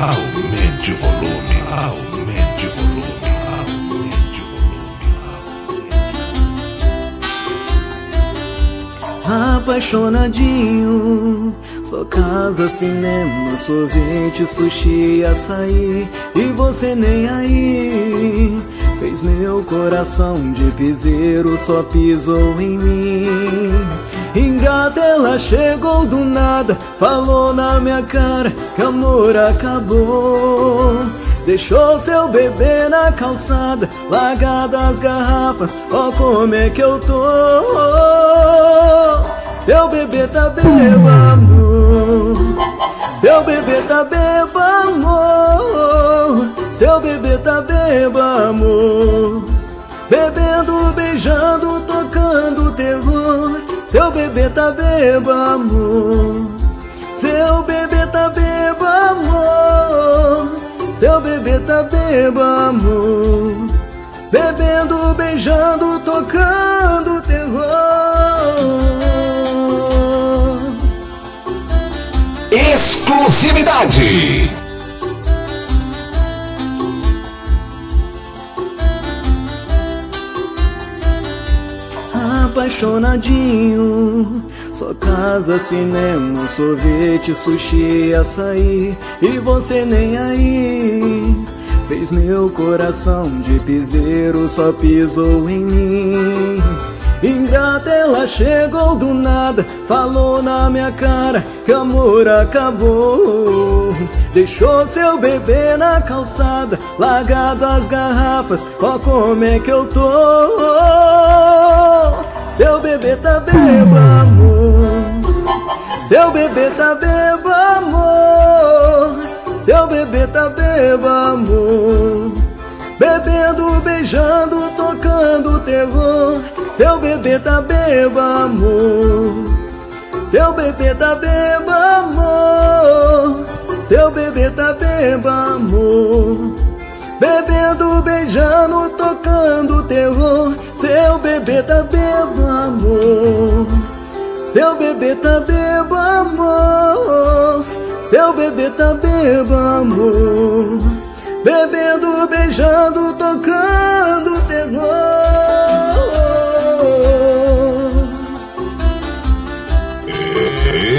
Aumente o volume, aumente o volume, aumente o volume. Apaixonadinho, só casa, cinema, sorvete, sushi, açaí E você nem aí Fez meu coração de piseiro, só pisou em mim Ingrata, ela chegou do nada Falou na minha cara que amor acabou. Deixou seu bebê na calçada Largada as garrafas, ó como é que eu tô? Seu bebê tá bebo, amor. Seu bebê tá bebo, amor. Seu bebê tá bebo, amor. Bebendo, beijando, tocando terror Seu bebê tá bebo, amor. Seu bebê tá bebo, amor. Seu bebê tá bebo, amor. Bebendo, beijando, tocando terror. Exclusividade. Apaixonadinho. Só casa, cinema, sorvete, sushi, açaí E você nem aí. Fez meu coração de piseiro, só pisou em mim. Ingrata, ela chegou do nada Falou na minha cara que amor acabou. Deixou seu bebê na calçada Largado as garrafas, ó como é que eu tô Seu bebê tá bebo, amor. Seu bebê tá bebo, amor. Seu bebê tá bebo, amor. Bebendo, beijando, tocando terror. Seu bebê tá bebo, amor. Seu bebê tá bebo, amor. Seu bebê tá bebo, amor. Bebendo, beijando, tocando bebê tá bebo, amor. Seu bebê tá bebo, amor. Seu bebê tá bebo, amor. Bebendo, beijando, tocando terror.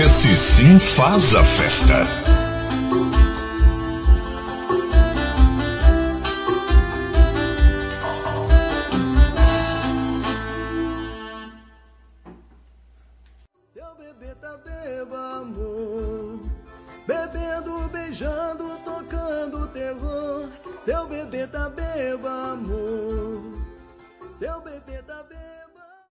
Esse sim faz a festa. Bebo, amor. Bebendo, beijando, tocando terror. Seu bebê tá bebo, amor. Seu bebê tá bebo